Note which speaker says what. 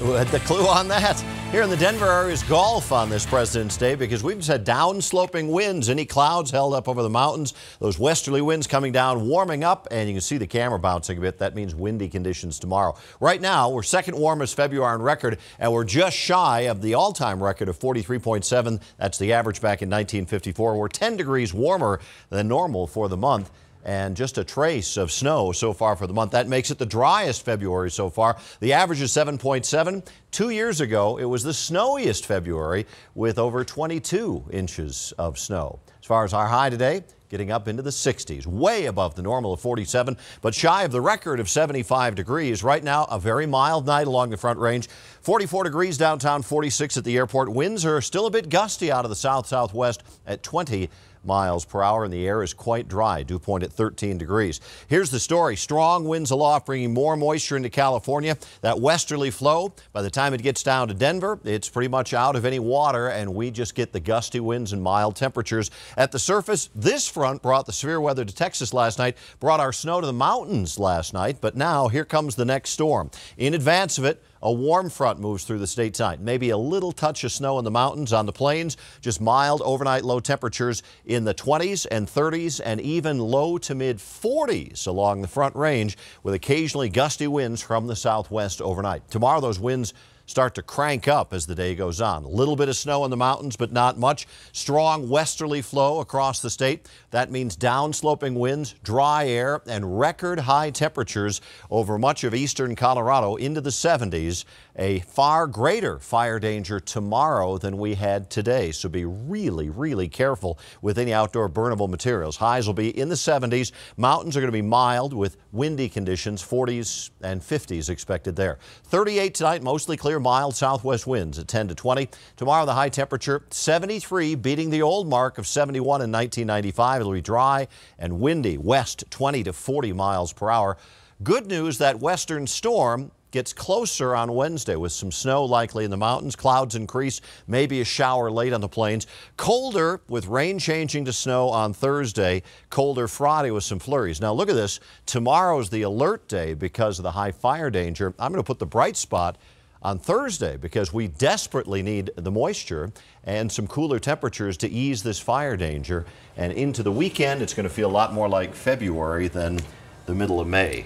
Speaker 1: The clue on that here in the Denver area is golf on this President's Day because we've just had downsloping winds. Any clouds held up over the mountains, those westerly winds coming down, warming up, and you can see the camera bouncing a bit. That means windy conditions tomorrow. Right now, we're second warmest February on record, and we're just shy of the all-time record of 43.7. That's the average back in 1954. We're 10 degrees warmer than normal for the month and just a trace of snow so far for the month. That makes it the driest February so far. The average is 7.7. Two years ago, it was the snowiest February with over 22 inches of snow. As far as our high today, getting up into the 60s, way above the normal of 47, but shy of the record of 75 degrees. Right now, a very mild night along the front range. 44 degrees downtown, 46 at the airport. Winds are still a bit gusty out of the south southwest at 20 miles per hour, and the air is quite dry. Dew point at 13 degrees. Here's the story. Strong winds aloft, bringing more moisture into California. That westerly flow, by the time it gets down to Denver, it's pretty much out of any water, and we just get the gusty winds and mild temperatures. At the surface, this front brought the severe weather to Texas last night, brought our snow to the mountains last night, but now here comes the next storm. In advance of it, a warm front moves through the state tonight. Maybe a little touch of snow in the mountains, on the plains, just mild overnight low temperatures in the 20s and 30s and even low to mid 40s along the front range with occasionally gusty winds from the southwest overnight. Tomorrow those winds start to crank up as the day goes on. A little bit of snow in the mountains, but not much. Strong westerly flow across the state. That means downsloping winds, dry air, and record high temperatures over much of eastern Colorado into the 70s. A far greater fire danger tomorrow than we had today. So be really, really careful with any outdoor burnable materials. Highs will be in the 70s. Mountains are going to be mild with windy conditions, 40s and 50s expected there. 38 tonight, mostly clear, mild southwest winds at 10 to 20. Tomorrow, the high temperature 73, beating the old mark of 71 in 1995. It'll be dry and windy, west 20 to 40 miles per hour. Good news that western storm gets closer on Wednesday with some snow likely in the mountains. Clouds increase, maybe a shower late on the plains. Colder with rain changing to snow on Thursday. Colder Friday with some flurries. Now look at this. Tomorrow's the alert day because of the high fire danger. I'm going to put the bright spot on Thursday because we desperately need the moisture and some cooler temperatures to ease this fire danger. And into the weekend, it's going to feel a lot more like February than the middle of May.